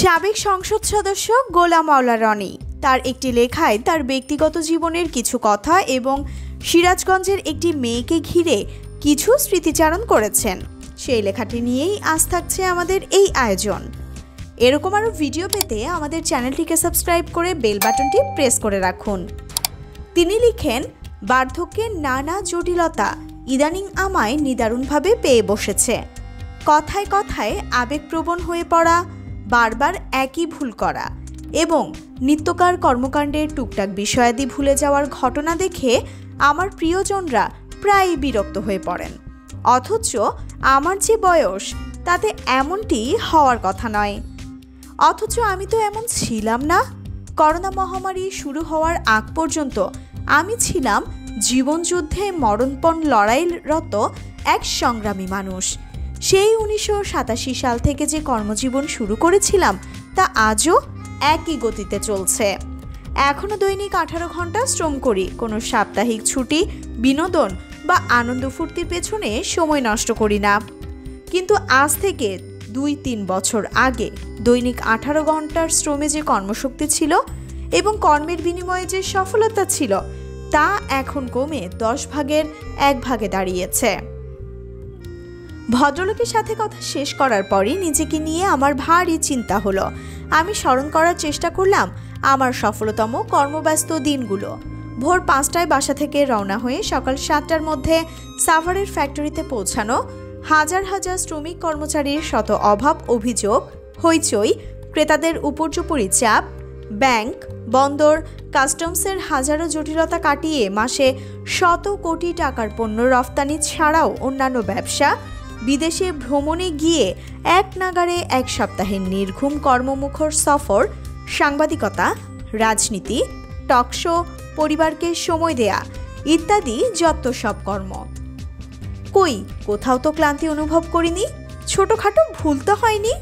সাবেক সংসদ সদস্য গোলাম মাওলা রনি। তার একটি লেখায় তার ব্যক্তিগত জীবনের কিছু কথা এবং সিরাজগঞ্জের একটি মেয়েকে ঘিরে কিছু স্মৃতিচারণ করেছেন। সেই লেখাটি নিয়েই আজ থাকছে আমাদের এই আয়োজন। এরকম আরও ভিডিও পেতে আমাদের চ্যানেলটিকে সাবস্ক্রাইব করে বেল বাটনটি প্রেস করে রাখুন। তিনি লিখেন, বার্ধক্যের নানা জটিলতা ইদানিং আমায় নিদারুণভাবে পেয়ে বসেছে। কথায় কথায় আবেগপ্রবণ হয়ে পড়া বারবার একই ভুল করা এবং নিত্যকার কর্মকাণ্ডের টুকটাক বিষয়াদি ভুলে যাওয়ার ঘটনা দেখে আমার প্রিয়জনরা প্রায়ই বিরক্ত হয়ে পড়েন। অথচ আমার যে বয়স, তাতে এমনটি হওয়ার কথা নয়। অথচ আমি তো এমন ছিলাম না। করোনা মহামারী শুরু হওয়ার আগ পর্যন্ত আমি ছিলাম জীবনযুদ্ধে মরণপণ লড়াইরত এক সংগ্রামী মানুষ। সেই উনিশশো সাতাশি সাল থেকে যে কর্মজীবন শুরু করেছিলাম, তা আজও একই গতিতে চলছে। এখনও দৈনিক আঠারো ঘণ্টা শ্রম করি, কোনো সাপ্তাহিক ছুটি, বিনোদন বা আনন্দ ফুর্তির পেছনে সময় নষ্ট করি না। কিন্তু আজ থেকে দুই তিন বছর আগে দৈনিক আঠারো ঘণ্টার শ্রমে যে কর্মশক্তি ছিল এবং কর্মের বিনিময়ে যে সফলতা ছিল, তা এখন কমে দশ ভাগের এক ভাগে দাঁড়িয়েছে। ভদ্রলোকের সাথে কথা শেষ করার পরই নিজেকে নিয়ে আমার ভারী চিন্তা হলো। আমি স্মরণ করার চেষ্টা করলাম আমার সফলতম কর্মব্যস্ত দিনগুলো। ভোর পাঁচটায় বাসা থেকে রওনা হয়ে সকাল সাতটার মধ্যে সাভারের ফ্যাক্টরিতে পৌঁছানো হাজার হাজার শ্রমিক কর্মচারীর শত অভাব, অভিযোগ, হইচই, ক্রেতাদের উপর্যুপরি চাপ, ব্যাংক, বন্দর, কাস্টমসের হাজারো জটিলতা কাটিয়ে মাসে শত কোটি টাকার পণ্য রফতানি ছাড়াও অন্যান্য ব্যবসা বিদেশে ভ্রমণে গিয়ে এক নাগারে এক সপ্তাহের নির্ঘুম কর্মমুখর সফর, সাংবাদিকতা, রাজনীতি টকশো পরিবারকে সময় দেয়া ইত্যাদি যত সব কর্ম। কই, কোথাও তো ক্লান্তি অনুভব করিনি? ছোটোখাটো ভুল তো হয়নি?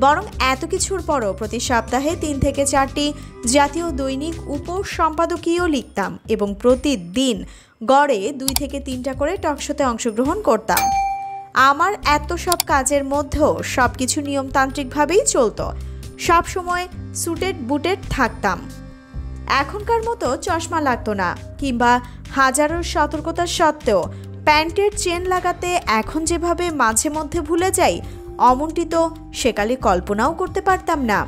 বরং এত কিছুর পরও প্রতি সপ্তাহে তিন থেকে চারটি জাতীয় দৈনিক উপ সম্পাদকীয় লিখতাম এবং প্রতিদিন গড়ে দুই থেকে তিনটা করে টকশোতে অংশগ্রহণ করতাম। আমার এত সব কাজের মধ্যেও সব কিছু নিয়মতান্ত্রিকভাবেই চলতো। সব সময় সুটেড বুটেড থাকতাম। এখনকার মতো চশমা লাগতো না, কিংবা হাজারো সতর্কতা সত্ত্বেও প্যান্টের চেন লাগাতে এখন যেভাবে মাঝে মধ্যে ভুলে যাই অমনটি তো সেকালে কল্পনাও করতে পারতাম না।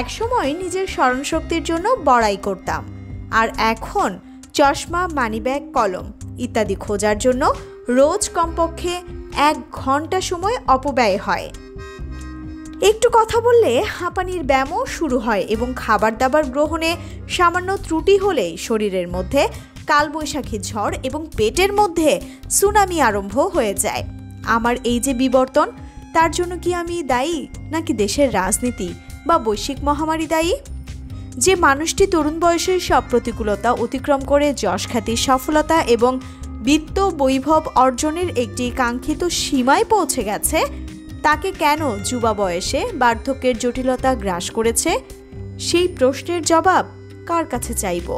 একসময় নিজের স্মরণশক্তির জন্য বড়াই করতাম, আর এখন চশমা, মানিব্যাগ, কলম ইত্যাদি খোঁজার জন্য রোজ কমপক্ষে এক ঘণ্টা সময় অপব্যয় হয়। একটু কথা বললে হাঁপানির ব্যায়ামও শুরু হয় এবং খাবার দাবার গ্রহণে সামান্য ত্রুটি হলেই শরীরের মধ্যে কালবৈশাখী ঝড় এবং পেটের মধ্যে সুনামি আরম্ভ হয়ে যায়। আমার এই যে বিবর্তন, তার জন্য কি আমি দায়ী নাকি দেশের রাজনীতি বা বৈশ্বিক মহামারী দায়ী? যে মানুষটি তরুণ বয়সের সব প্রতিকূলতা অতিক্রম করে যশ খ্যাতি সফলতা এবং বিত্ত বৈভব অর্জনের একটি কাঙ্ক্ষিত সীমায় পৌঁছে গেছে, তাকে কেন যুবা বয়সে বার্ধক্যের জটিলতা গ্রাস করেছে? সেই প্রশ্নের জবাব কার কাছে চাইব?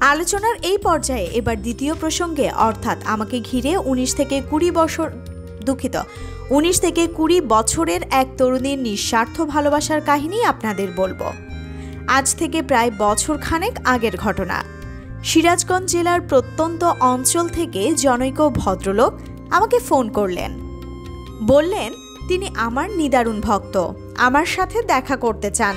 আলোচনার এই পর্যায়ে এবার দ্বিতীয় প্রসঙ্গে, অর্থাৎ আমাকে ঘিরে উনিশ থেকে কুড়ি বছর, দুঃখিত, উনিশ থেকে কুড়ি বছরের এক তরুণীর নিঃস্বার্থ ভালোবাসার কাহিনী আপনাদের বলব। আজ থেকে প্রায় বছর খানেক আগের ঘটনা। সিরাজগঞ্জ জেলার প্রত্যন্ত অঞ্চল থেকে জনৈক ভদ্রলোক আমাকে ফোন করলেন। বললেন, তিনি আমার নিদারুণ ভক্ত। আমার সাথে দেখা করতে চান।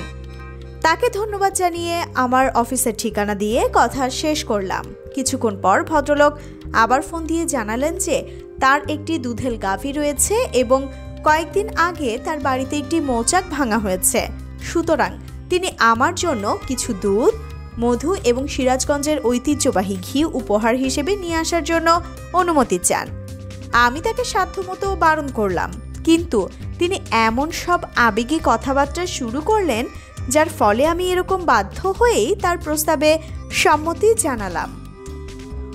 তাকে ধন্যবাদ জানিয়ে আমার অফিসের ঠিকানা দিয়ে কথা শেষ করলাম। কিছুক্ষণ পর ভদ্রলোক আবার ফোন দিয়ে জানালেন যে, তার একটি দুধেল গাভী রয়েছে এবং কয়েকদিন আগে তার বাড়িতে একটি মৌচাক ভাঙা হয়েছে। সুতরাং তিনি আমার জন্য কিছু দুধ মধু এবং সিরাজগঞ্জের ঐতিহ্যবাহী ঘি উপহার হিসেবে নিয়ে আসার জন্য অনুমতি চান। আমি তাকে সাধ্যমতো বারণ করলাম, কিন্তু তিনি এমন সব আবেগী কথাবার্তা শুরু করলেন, যার ফলে আমি এরকম বাধ্য হয়েই তার প্রস্তাবে সম্মতি জানালাম।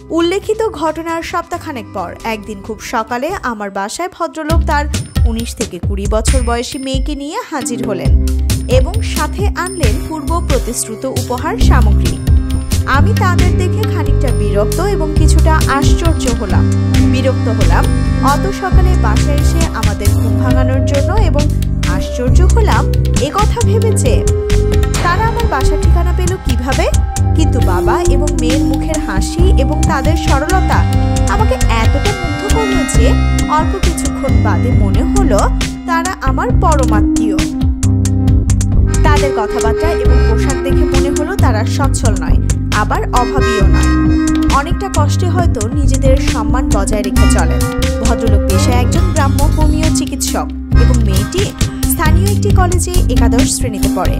উল্লেখিত ঘটনার সপ্তাহখানেক পর, একদিন খুব সকালে আমার বাসায় ভদ্রলোক তার উনিশ থেকে কুড়ি বছর বয়সী মেয়েকে নিয়ে হাজির হলেন। এবং সাথে আনলেন পূর্ব প্রতিশ্রুত উপহার সামগ্রী। আমি তাদের দেখে খানিকটা বিরক্ত এবং কিছুটা আশ্চর্য হলাম। বিরক্ত হলাম। অত সকালে বাসায় এসে আমাদের ঘুম ভাঙানোর জন্য এবং আশ্চর্য হলাম এ কথা ভেবেছে তারা আমার বাসার ঠিকানা পেল কীভাবে? কিন্তু বাবা এবং মেয়ের মুখের হাসি এবং তাদের সরলতা আমাকে এতটা মুগ্ধ করল যে অল্প কিছুক্ষণ বাদে মনে হলো তারা আমার পরমাত্মীয়। তাদের কথাবার্তা এবং পোশাক দেখে মনে হলো তারা সচ্ছল নয়, আবার অভাবীও নয়। অনেকটা কষ্টে হয়তো নিজেদের সম্মান বজায় রেখে চলেন। ভদ্রলোক পেশায় একজন গ্রাম্য হোমিও চিকিৎসক এবং মেয়েটি স্থানীয় একটি কলেজে একাদশ শ্রেণীতে পড়ে।